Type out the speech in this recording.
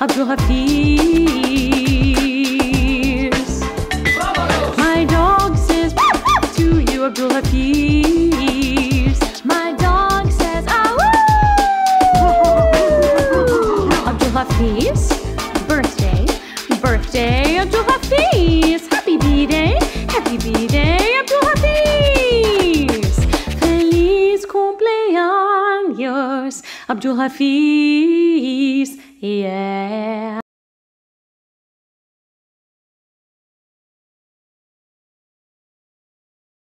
of your fears. My dog says to you, Abdul Hafeez. My dog says, ah, Awoo! Abdul Hafeez, birthday, birthday, Abdul Hafeez. Happy B Day, happy B Day, Abdul Hafeez. Feliz cumpleaños, Abdul Hafeez. Yeah.